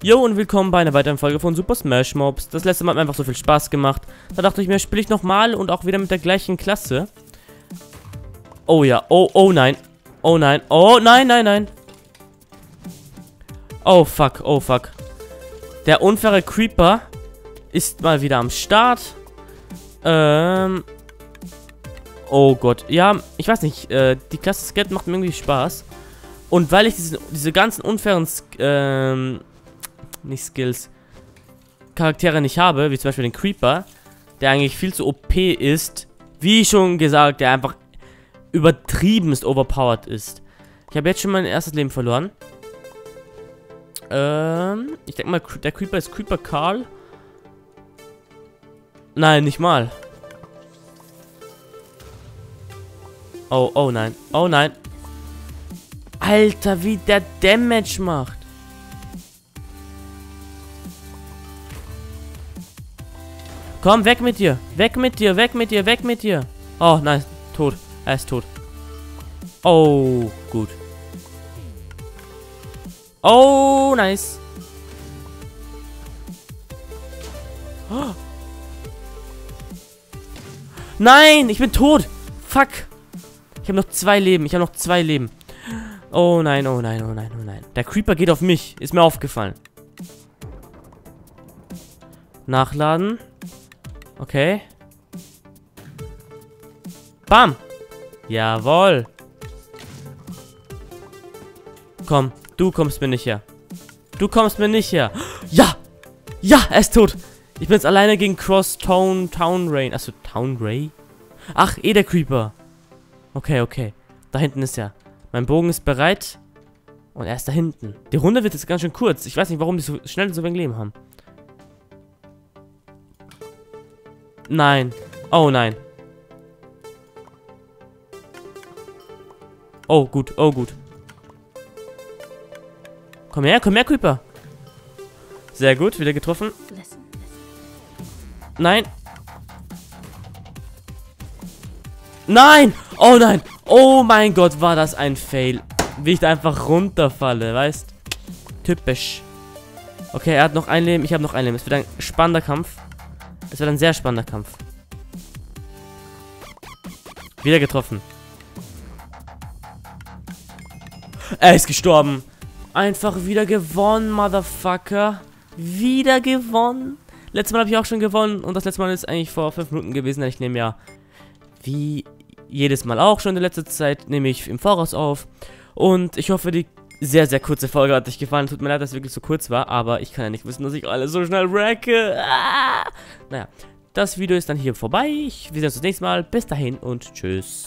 Jo und willkommen bei einer weiteren Folge von Super Smash Mobs. Das letzte Mal hat mir einfach so viel Spaß gemacht. Da dachte ich mir, spiele ich nochmal und auch wieder mit der gleichen Klasse. Oh ja, oh, oh nein. Oh nein, oh nein, nein, nein. Oh fuck, oh fuck. Der unfaire Creeper ist mal wieder am Start. Ähm. Oh Gott. Ja, ich weiß nicht. Äh, die Klasse Skat macht mir irgendwie Spaß. Und weil ich diese, diese ganzen unfairen ähm, nicht Skills, Charaktere nicht habe, wie zum Beispiel den Creeper, der eigentlich viel zu OP ist, wie schon gesagt, der einfach übertriebenst overpowered ist. Ich habe jetzt schon mein erstes Leben verloren. Ähm, ich denke mal, der Creeper ist Creeper Karl. Nein, nicht mal. Oh, oh nein. Oh nein. Alter, wie der Damage macht. Komm, weg mit dir. Weg mit dir, weg mit dir, weg mit dir. Oh, nein, tot. Er ist tot. Oh, gut. Oh, nice. Nein, ich bin tot. Fuck. Ich habe noch zwei Leben. Ich habe noch zwei Leben. Oh nein, oh nein, oh nein, oh nein. Der Creeper geht auf mich. Ist mir aufgefallen. Nachladen. Okay. Bam. Jawohl. Komm, du kommst mir nicht her. Du kommst mir nicht her. Ja! Ja, er ist tot. Ich bin jetzt alleine gegen Cross Town Town Rain. Achso, Town Ray? Ach, eh der Creeper. Okay, okay. Da hinten ist er. Mein Bogen ist bereit. Und er ist da hinten. Die Runde wird jetzt ganz schön kurz. Ich weiß nicht, warum die so schnell so wenig Leben haben. Nein. Oh nein. Oh, gut. Oh, gut. Komm her, komm her, Creeper. Sehr gut, wieder getroffen. Nein. Nein! Oh nein! Oh mein Gott, war das ein Fail. Wie ich da einfach runterfalle, weißt? Typisch. Okay, er hat noch ein Leben, ich habe noch ein Leben. Es wird ein spannender Kampf. Es wird ein sehr spannender Kampf. Wieder getroffen. Er ist gestorben. Einfach wieder gewonnen, Motherfucker. Wieder gewonnen. Letztes Mal habe ich auch schon gewonnen. Und das letzte Mal ist eigentlich vor fünf Minuten gewesen. Ich nehme ja, wie jedes Mal auch schon in letzter Zeit, nehme ich im Voraus auf. Und ich hoffe, die sehr, sehr kurze Folge hat euch gefallen. Tut mir leid, dass es wirklich so kurz war, aber ich kann ja nicht wissen, dass ich alle so schnell wrecke. Ah! Naja, das Video ist dann hier vorbei. wir sehen uns das nächste Mal. Bis dahin und tschüss.